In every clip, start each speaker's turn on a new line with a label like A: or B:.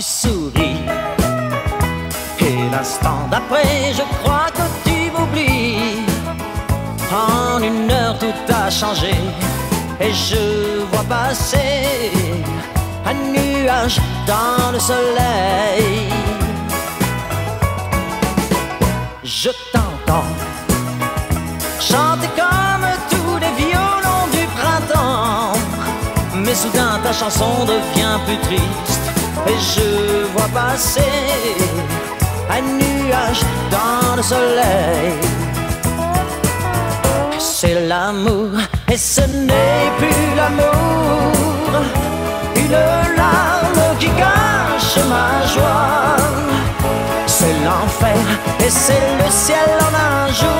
A: tu souris. Et l'instant d'après, je crois que tu m'oublies. En une heure, tout a changé. Et je vois passer un nuage dans le soleil. Je t'entends chanter comme tous les violons du printemps. Mais soudain ta chanson devient plus triste et je vois passer un nuage dans le soleil. C'est l'amour et ce n'est plus l'amour, une larme qui cache ma joie. C'est l'enfer et c'est le ciel en un jour,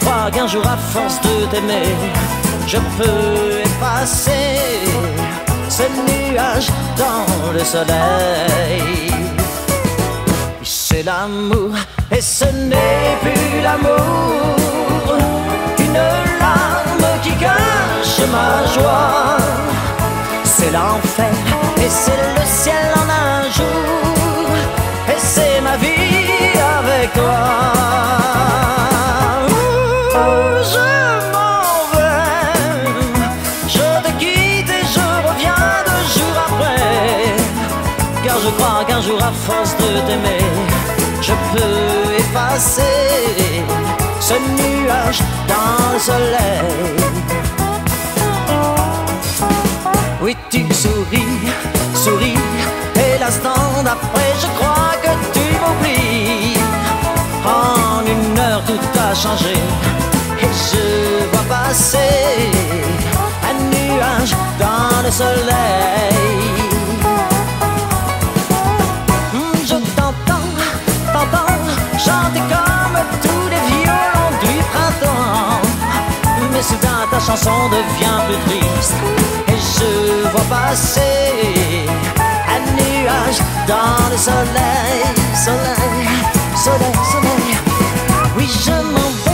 A: crois qu'un jour à force de t'aimer, je peux effacer ce nuage dans le soleil. C'est l'amour et ce n'est plus l'amour qu'une larme qui cache ma joie. C'est l'enfer et c'est le ciel en un jour et c'est ma vie avec toi. Force de t'aimer, je peux effacer ce nuage dans le soleil. Oui, tu souris, souris, et l'instant d'après, je crois que tu m'oublies. En une heure, tout a changé, et je vois passer un nuage dans le soleil. chanson devient plus triste Et je vois passer un nuage dans le soleil Soleil, soleil, soleil Oui, je m'en vais.